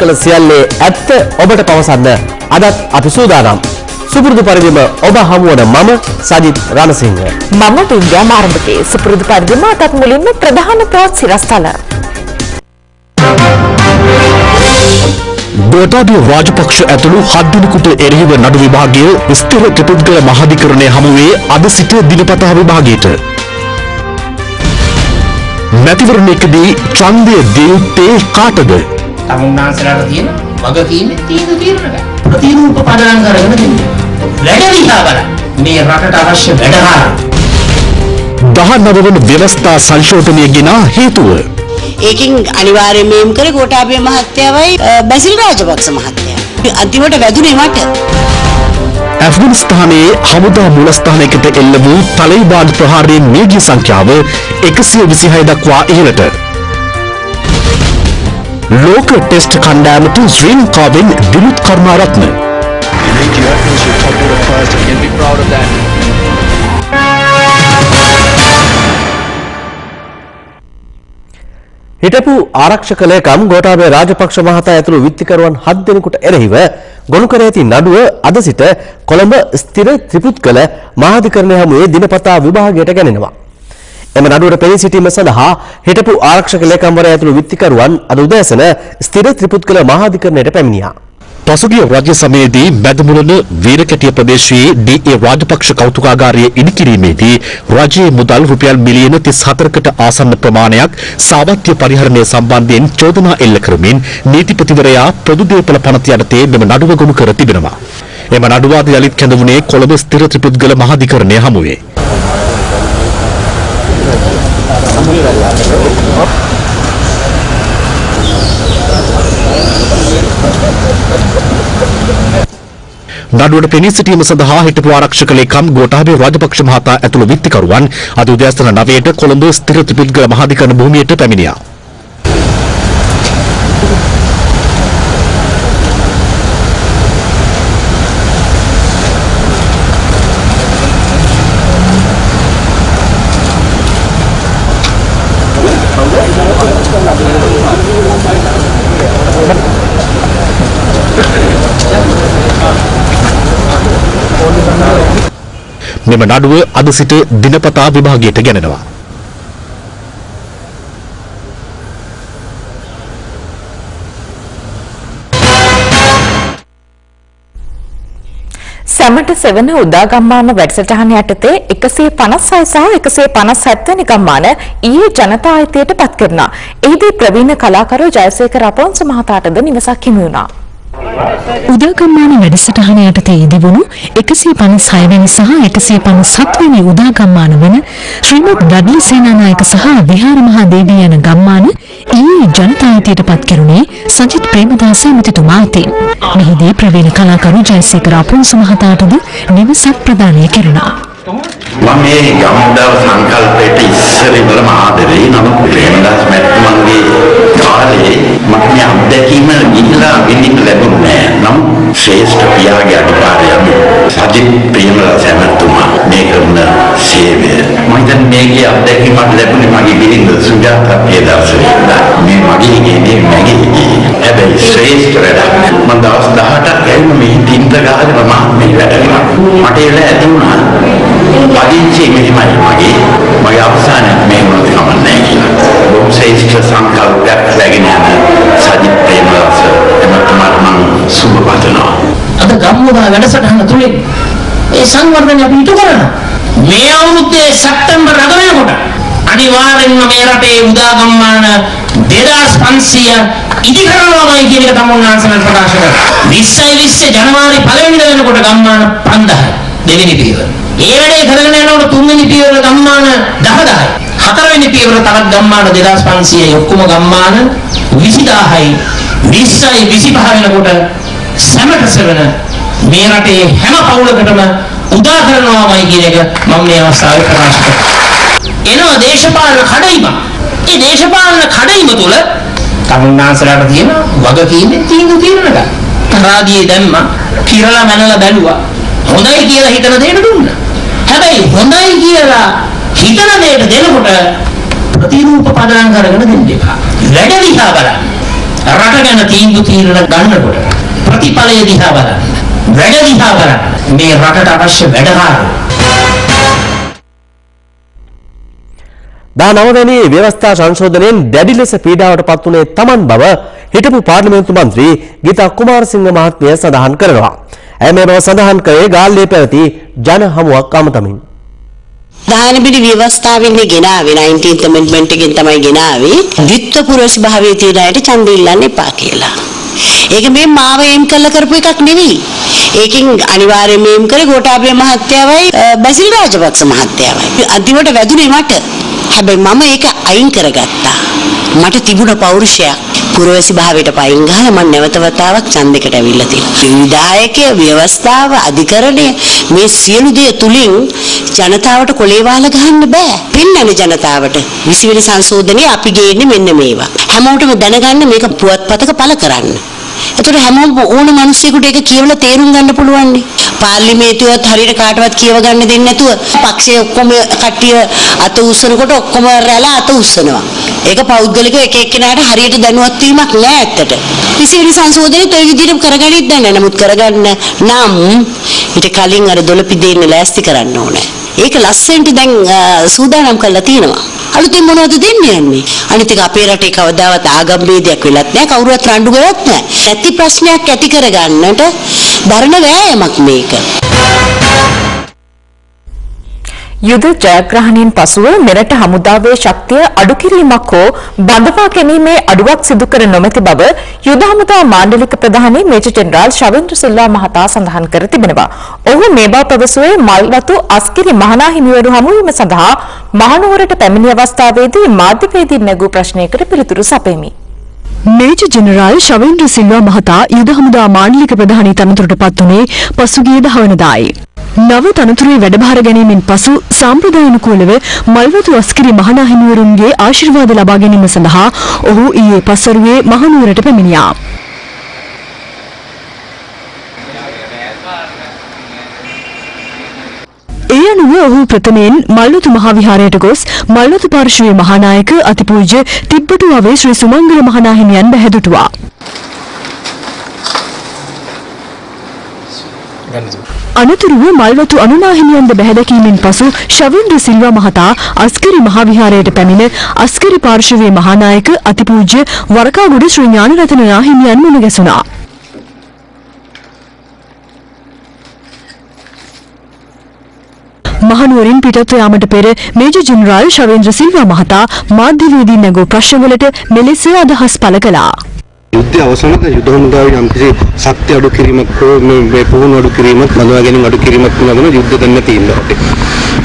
කළ සියල්ලේ ඇත්ත ඔබට පවසන්න අදත් අපි සූදානම්. සුපුරුදු පරිදිම ඔබ හමුවන මම සජිත් රණසිංහ. මම විද්‍යා මාරම්භකේ සුපුරුදු පරිදිම අතත් මුලින්ම ප්‍රධාන ප්‍රාත් සිරස්තල. ගෝඨාභය රාජපක්ෂ ඇතුළු හත් දෙනෙකුට එරෙහිව නඩු විභාගය ස්ථිර ත්‍රිපුද්ගල මහාධිකරණය හමුවේ අද සිට දිනපතා විභාගයට. මැතිවරණයකදී ඡන්දය දිය යුත්තේ කාටද? තමුන්නාන්සලාට තියෙන වගකීම තීන්දුව తీරන ගන්න. ප්‍රතිරූප පදනම් කරගෙන දෙන්න. වැඩ දිහා බලන්න. මේ රටට අවශ්‍ය වැඩහාර. 19 වන ව්‍යවස්ථා සංශෝධනය ගෙන හේතුව ඒකින් අනිවාර්යයෙන් මේම් කරේ ගෝඨාභය මහත්තයාවයි බැසිල් රාජපක්ෂ මහත්තයා. අන්තිමට වැදුනේ මට. ඇෆ්ගනිස්තානයේ හමුදා මූලස්ථානයකට එල්ල වූ තලයිබාන් ප්‍රහාරයෙන් මියගිය සංඛ්‍යාව 126 දක්වා ඉහළට. ලෝක ටෙස්ට් කණ්ඩායමට ශ්‍රී ලංකාවෙන් දිනුත් කර්මාරත්න Ethiopians were top order first and you can be proud of that. හිටපු ආරක්ෂක ලේකම් ගෝඨාභය රාජපක්ෂ මහතා ඇතුළු විත්තිකරුවන් හත් දෙනෙකුට එරෙහිව ගොනු කර ඇති නඩුව අද සිට කොළඹ ස්ථිර ත්‍රිපුත්කල මහාධිකරණය හමුවේ දිනපතා විභාගයට ගැනෙනවා. එම නඩුවට පෙනී සිටීම සඳහා හිටපු ආරක්ෂක ලේකම්වරයා ඇතුළු විත්තිකරුවන් අද උදෑසන ස්ථිර ත්‍රිපුත්කල මහාධිකරණයට පැමිණියා. පසුගිය රජ සමයේදී මැදමුලන වීරකැටිය ප්‍රදේශයේ ඩී.ඒ. රාජපක්ෂ කෞතුකාගාරය ඉදිකිරීමේදී රජයේ මුදල් රුපියල් මිලියන 34කට ආසන්න ප්‍රමාණයක් සාවත්‍ය පරිහරණය සම්බන්ධයෙන් චෝදනා එල්ල කරමින් නීතිපතිවරයා ප්‍රදුදේපල පනත යටතේ මෙම නඩුව ගොනු කර තිබෙනවා. එම නඩුව අද යළිත් කැඳවුණේ කොළඹ ස්ථිර ත්‍රිපුද්ගල මහාධිකරණය හමුවේ. නඩුවට පෙනී සිටීම සඳහා හිටපු ආරක්ෂක ලේකම් ගෝඨාභය රාජපක්ෂ මහතා ඇතුළු විත්තිකරුවන් අද උදෑසන 9ට කොළඹ ස්ථිර ත්‍රිපුද්ගල මහාධිකරණ භූමියට පැමිණියා. මෙම නඩුව අද සිට දිනපතා විභාගයට ගැනෙනවා. සැමට සෙවන උදාගම්මාන වැඩසටහන යටතේ 156 සහ 157 වෙනි ගම්මාන ඊයේ ජනතා අයිතියට පත් කරනවා. එහිදී ප්‍රවීණ කලාකරු ජයසේකර අපොන්ස මහතාටද නිවසක් හිමි වුණා. උදාගම්මාන වැඩසටහන යටතේ ඉදිවුණු 156 වෙනි සහ 157 වෙනි උදාගම්මාන වන ශ්‍රීමත් ඩඩ්ලි සේනානායක සහ විහාර මහා දේවී යන ගම්මාන ඊයේ ජනතායිතියට පත් කෙරුණේ සජිත් ප්‍රේමදාස ඇමතිතුමා අතින්. මෙහිදී ප්‍රවීණ කලාකරු ජයසේකර අපොන්සු මහතාටද නිවසක් ප්‍රදානය කෙරුණා. මම මේ ගම්මුදාව සංකල්පයට ඉස්සරෙන්නම ආදරේ නමුත් ප්‍රේමදාස මැතිතුමන්ගේ කාලේ මට මේ අත්දැකීම ගිහිලා විඳින්න ලැබුණේ නෑ. නමුත් ශ්‍රේෂ්ඨ පියාගේ අනිවාර්යම සජිත් ප්‍රේමදාස මැතිතුමා මේ කරන සේවය මම දැන් මේකේ අත්දැකීමක් ලැබුණේ මගේ බිරිඳ සුජාතා ප්‍රියදර්ශනී. මේ මගේ ගෙනේ මගේ ගේ. හැබැයි ශ්‍රේෂ්ඨ වැඩක්. මම දවස් 18ක් ඇවිත් මේ තින්ත ගහගෙන මම මේ වැඩ කරා. මට ඒල ඇති වුණා. පදිංචි මෙහෙමයි මගේ මගේ අවසානයක් මේ වුණත් කමන්නේ කියලා. බොහොම ශ්‍රේෂ්ඨ සංකල්පයක් läගෙන යන සජිත් ප්‍රේමදාස එමතුමාට මම සුබ පතනවා. අද ගම්මුදා වැඩසටහන තුලින් ඒ සංවර්ධනය අපි ඉටු කරනවා. මේ අවුරුද්දේ සැප්තැම්බර් අග වෙනකොට අනිවාර්යෙන්ම මේ රටේ උදා ගම්මාන 2500 ඉදි කරනවාමයි කියන එක තමුන්නාන්සලා ප්‍රකාශ කරා. 20යි 20 ජනවාරි පළවෙනිදා වෙනකොට ගම්මාන 5000 දෙවෙනි පියවර. ඒ වැඩේ කරගෙන යනකොට තුන්වෙනි පියවර ගම්මාන 10000යි. හතරවෙනි පියවර තවත් ගම්මාන 2500යි ඔක්කොම ගම්මාන 20000යි 20යි 25 වෙනකොට සැමට සෙවන මේ රටේ හැම පවුලකටම උදා කරනවාමයි කියන එක මම මේ අවස්ථාවේ ප්‍රකාශ කරනවා. එනවා දේශපාලන කඩයිම. ඒ දේශපාලන කඩයිම තුල තමුන්නාන්සලාට තියෙන වගකීම තීන්දුව తీරන ගන්න. තරාදියේ දැම්මා, කිරලා මැනලා බැලුවා. හොඳයි කියලා හිතන දෙයට දුන්නා. හැබැයි හොඳයි කියලා හිතන දෙයට දෙනකොට ප්‍රතිරූප පදනම් කරගෙන දෙන්න එපා. වැඩ දිහා බලන්න. රට ගැන තීන්දුව తీරන ගන්නකොට ප්‍රතිඵලය දිහා බලන්න. වැඩ දිහා බලන්න. මේ රටට අවශ්‍ය වැඩකාරයෝ දා නවවැනි ව්‍යවස්ථා සංශෝධනයෙන් දැඩි ලෙස පීඩාවට පත් වුණේ තමන් බව හිටපු පාර්ලිමේන්තු මන්ත්‍රී ගීතා කුමාරසිංහ මහත්මිය සඳහන් කරනවා. ඇය මේ බව සඳහන් කළේ ගාල්ලේ පැවති ජන හමුවක් අමතමින්. දානබිලි ව්‍යවස්ථාවෙන් ගෙනාවේ 19th amendment එකෙන් තමයි ගෙනාවේ ද්විත්ව පුරවැසි භාවයේ තියෙන අයට ඡන්ද ඉල්ලන්න එපා කියලා. ඒක මේ මාව එම් කළ කරපු එකක් නෙවෙයි. ඒකෙන් අනිවාර්යයෙන්ම එම් කරේ ගෝඨාභය මහත්තයාවයි අ, බැසිල් රාජපක්ෂ මහත්තයාවයි. අන්තිමට වැදුනේ මට. හැබැයි මම ඒක අයින් කරගත්තා. මට තිබුණ පෞරුෂයක් පුරවැසි භාවයට පයින් ගහලා මම නැවත වතාවක් ඡන්දයකට ඇවිල්ලා තියෙනවා. විධායකය, ව්‍යවස්ථාව, අධිකරණය මේ සියලු දේ තුලින් ජනතාවට කොලේ වහලා ගහන්න බෑ. පෙන්වන්නේ ජනතාවට. විසිවෙනි සංශෝධනයේ අපි ගේන්නේ මෙන්න මේවා. හැමෝටම දැනගන්න මේක පුවත්පතක පළ කරන්න. එතකොට හැමෝම ඕන මිනිස්සෙකුට ඒක කියවලා තේරුම් ගන්න පුළුවන් නේ. පාර්ලිමේන්තුවත් හරියට කාටවත් කියව ගන්න දෙන්නේ නැතුව පක්ෂයේ ඔක්කොම කට්ටිය අත උස්සනකොට ඔක්කොම රැළ අත උස්සනවා. ඒක පෞද්ගලික එක එක්කෙනාට හරියට දැනුවත් වීමක් නෑ ඇත්තට. විසිරි සංශෝධනෙත් ওই විදිහට කරගනිත් නැහැ. නමුත් කරගන්න නම් ඊට කලින් අර දොළපි දෙන්න ලෑස්ති කරන්න ඕනේ. ඒක ලස්සනට දැන් අ, සූදානම් කරලා තියෙනවා. අලුතෙන් මොනවද දෙන්න යන්නේ? අනිත් එක අපේ රටේ කවදාවත් ආගම් ભેදයක් වෙලත් නැහැ. කවුරුවත් රණ්ඩු කරත් නැහැ. ඇති ප්‍රශ්නයක් ඇති කරගන්නට දරණ වෑයමක් මේක. යුද ජයග්‍රහණයෙන් පසුව මෙරට හමුදාවේ ශක්තිය අඩු කිරීමක් හෝ බඳවා ගැනීමේ අඩුවක් සිදු කර නොමැති බව යුද හමුදා මාණ්ඩලික ප්‍රධානී මේජර් ජෙනරාල් ශවෙන්ද්‍ර සිල්වා මහතා සඳහන් කර තිබෙනවා. ඔහු මේ බව පැවසුවේ මල්වතු අස්කිරි මහනා හිමිවරු හමුවීම සඳහා මහනුවරට පැමිණි අවස්ථාවේදී මාධ්‍යවේදීන් නැගූ ප්‍රශ්නයකට පිළිතුරු සපයමි. මේජර් ජෙනරාල් ශවේන්ද්‍ර සිල්වා මහතා යුද හමුදා මාණ්ඩලික ප්‍රධානී තනතුරට පත් වුණේ පසුගිය දහවනදායි. නව තනතුරේ වැඩභාර ගැනීමෙන් පසු සාම්ප්‍රදායනුකූලව මල්වතු අස්කිරි මහනා හිමිවරුන්ගේ ආශිර්වාද ලබා ගැනීම සඳහා ඔහු ඊයේ පස්වරුවේ මහනුවරට පැමිණියා. ඒ අනුව ඔහු ප්‍රථමයෙන් මල්වතු මහාවිහාරයට ගොස් මල්වතු පාර්ශවයේ මහානායක අතිපූජ්‍ය තිබ්බටුවාවේ ශ්‍රී සුමංගල මහනාහිමියන් බැහැදුටුවා. අනතුරුව මල්වතු අනුනාහිමියන්ද බැහැදකීමෙන් පසු ශවින්ද්‍ර සිල්වා මහතා අස්කරි මහාවිහාරයට පැමිණ අස්කරි පාර්ශවයේ මහානායක අතිපූජ්‍ය වරකාගොඩ ශ්‍රී ඥානරතන නාහිමියන් මුණ ගැසුණා. මහනුවරින් පිටත්ව යාමට පෙර මේජර් ජෙනරාල් ශවේන්ද්‍ර සිල්වා මහතා මාධ්‍යවේදීන් නැගූ ප්‍රශ්නවලට මෙලෙස අදහස් පළ කළා. යුද්ධය අවසානද යුද හමුදාවේ යම්කිසි ශක්තිය අඩු කිරීමක් හෝ මේ පුහුණු අඩු කිරීමක් බඳවා ගැනීම අඩු කිරීමක් පිළිබඳව යුද්ධ දෙන්න තියෙනවා.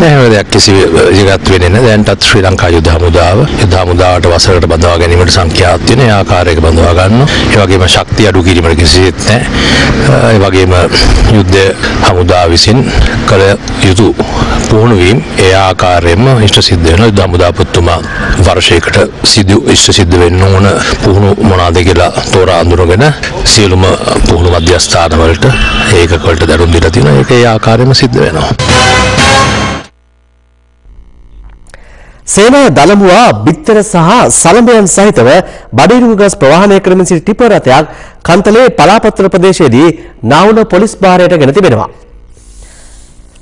එහෙම දෙයක් කිසි ජගත් වෙන්නේ නැහැ. දැන්ටත් ශ්‍රී ලංකා යුද හමුදාව යුද හමුදාවට වසරකට බඳවා ගැනීමට සංඛ්‍යාවක් තියෙන ඒ ආකාරයක බඳවා ගන්නවා. ඒ වගේම ශක්තිය අඩු කිරීමට කිසිසේත් නැහැ. ඒ වගේම යුද්ධ හමුදාව විසින් කළ යුතු පුහුණු වීම ඒ ආකාරයෙන්ම ඉෂ්ට සිද්ධ වෙනවා. යුද හමුදාපතිතුමා වර්ෂයකට සිදු ඉෂ්ට සිද්ධ වෙන්න ඕන පුහුණු මොනවාද කියලා තෝරා අඳුරගෙන සියලුම පුහුණු මධ්‍යස්ථාන වලට ඒකක වලට දරුම් දීලා තියෙනවා. ඒක ඒ ආකාරයෙන්ම සිද්ධ වෙනවා. සේනා දළමුවා බිත්තර සහ සලඹයන් සහිතව බඩිරුව ගස් ප්‍රවාහනය කරමින් සිටි ටිපර් රථයක් කන්තලේ පලාපත්‍ර ප්‍රදේශයේදී නාවුන පොලිස් භාරයට ගෙන තිබෙනවා.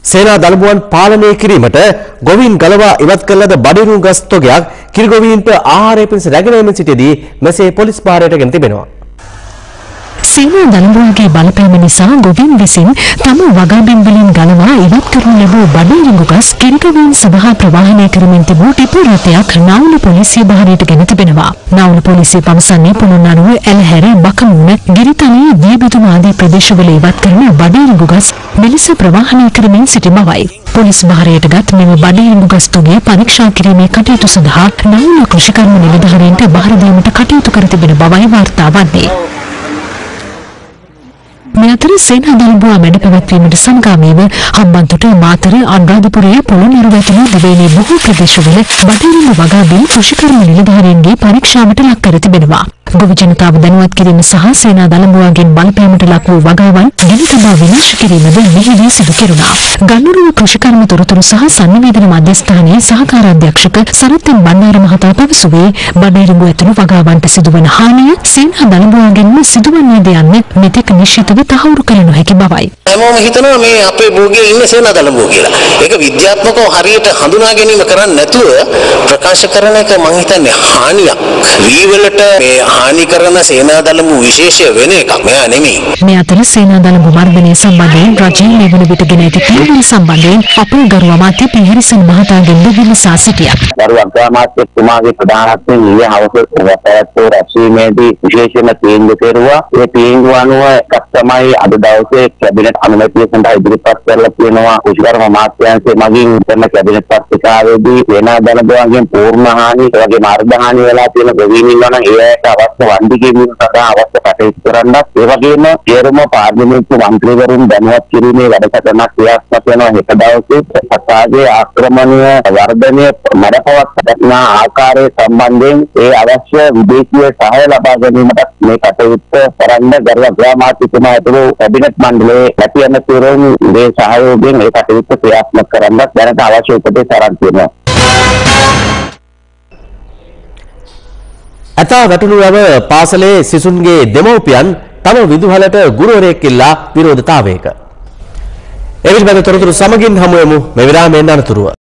සේනා දළමුවන් පාලනය කිරීමට ගොවීන් ගලවා ඉවත් කළ ලද බඩිරුව ගස් තොගයක් කිරිගොවීන්ට ආහාරය පිණිස රැගෙන යමින් සිටියේදී මෙසේ පොලිස් භාරයට ගෙන තිබෙනවා. සේනා දළඹුවන්ගේ බලපෑම නිසා ගොවින් විසින් තම වගාබිම් වලින් ගලවා ඉවත් කරනු ලැබූ බඩිරිඟු ගස් කිරිකවීන් සඳහා ප්‍රවාහනය කරමින් තිබූ ටිපු රථයක් නාවුල පොලිසිය භාරයට ගෙන තිබෙනවා. නාවුල පොලිසිය පවසන්නේ පුනොන්නනුව ඇලහැර බකමුණ ගිරිතලයේ දියබිතුම ආදී ප්‍රදේශවල ඉවත් කරන බඩිරිඟු ගස් මෙලෙස ප්‍රවාහනය කරමින් සිටි බවයි. පොලිස් භාරයට ගත් මෙම බඩිරිඟු ගස් තුගේ පරීක්ෂා කිරීමේ කටයුතු සඳහා නාවුල කෘෂිකර්ම නිලධාරීන්ට බාර දීමට කටයුතු කර තිබෙන බවයි වාර්තා වන්නේ. මේ අතර සේනා දළබුවා මැඩ පැවැත්වීමට සමගාමීව හම්බන්තොට මාතර අනුරාධපුරය පොළොන්නරු වැතුණු දිවයිනේ බොහෝ ප්‍රදේශවල බටහිරින් වගා බිම් කෘෂිකර්ම නිලධාරීන්ගේ පරීක්ෂාවට ලක් කර තිබෙනවා. ගොවි ජනතාව දැනුවත් කිරීම සහ සේනා දළඹුවන්ගෙන් බලපෑමට ලක් වූ වගාවන් ගෙන තබා විනාශ කිරීමද මෙහිදී සිදු කෙරුණා. ගල්නුරුව කෘෂිකර්ම තොරතුරු සහ sannivedana මධ්‍යස්ථානයේ සහකාර අධ්‍යක්ෂක සරත්යන් බණ්ඩාර මහතා පැවසුවේ බඩේරිඟු ඇතුළු වගාවන්ට සිදුවන හානිය සේනා දළඹුවන්ගෙන්ම සිදුවන්නේද යන්න මෙතෙක් නිශ්චිතව තහවුරු කළ නොහැකි බවයි. හැමෝම හිතනවා මේ අපේ භෝගයේ ඉන්න සේනා දළඹුව කියලා. ඒක විද්‍යාත්මකව හරියට හඳුනා ගැනීම කරන්නේ නැතුව ප්‍රකාශ කරන එක මම හිතන්නේ හානියක්. වී වලට මේ හානි කරන සේනා දළඹුව විශේෂ වෙන එකක්. මෙයා නෙමෙයි. මේ අතර සේනා දළඹු මර්ධනය සම්බන්ධයෙන් රජයෙන් මේ වන විට ගෙන ඇති තීන්දුව සම්බන්ධයෙන් අපේ ගරු අමාත්‍ය පියරිසන් මහතාගෙන් විමසා සිටියා. ගරු අග්‍රාමාත්‍යතුමාගේ ප්‍රධානත්වයෙන් ඊයේ හවස පැවැත්වූ රැස්වීමේදී විශේෂම තීන්දුව කෙරුවා. ඒ තීන්දුව අනුව එකක් තමයි අද දවසේ කැබිනට් අනුමැතිය සඳහා ඉදිරිපත් කරලා තියෙනවා. කුෂිකර්ම අමාත්‍යාංශය මගින් කරන කැබිනට් පත්‍රිකාවේදී වෙනා දනදවාගෙන් පූර්ණ හානි ඒ වගේම අර්ධ හානි වෙලා තියෙන ගොවීන් ඉන්නවා නම් ඒ අයට අවශ්‍ය වන්දි ගෙවීම සඳහා අවශ්‍ය කටයුතු කරන්නත් ඒ වගේම සියලුම පාර්ලිමේන්තු මන්ත්‍රීවරුන් දැනුවත් කිරීමේ වැඩසටහනක් ක්‍රියාත්මක වෙනවා හෙට දවසේ සතාගේ ආක්‍රමණය වර්ධනය මඩපවත්වන ආකාරය සම්බන්ධයෙන් ඒ අවශ්‍ය විදේශීය සහාය ලබා ගැනීමට මේ කටයුත්ත කරන්න ගරු අග්‍රාමාත්‍යතුමා ඇතුළු කැබිනට් මණ්ඩලයේ නැති ඇමතිවරුන් මේ සහයෝගයෙන් ඒ කටයුත්ත ක්‍රියාත්මක කරන්නත් දැනට අවශ්‍ය උපදෙස් අරන් තියෙනවා. ඇතා වැටුණු යව පාසලේ සිසුන්ගේ දෙමව්පියන් තම විදුහලට ගුරුවරයෙක් ඉල්ලා විරෝධතාවයක. එවිට බඳ තොරතුරු සමගින් හමුවෙමු මෙ විරාමයෙන් අනතුරුව.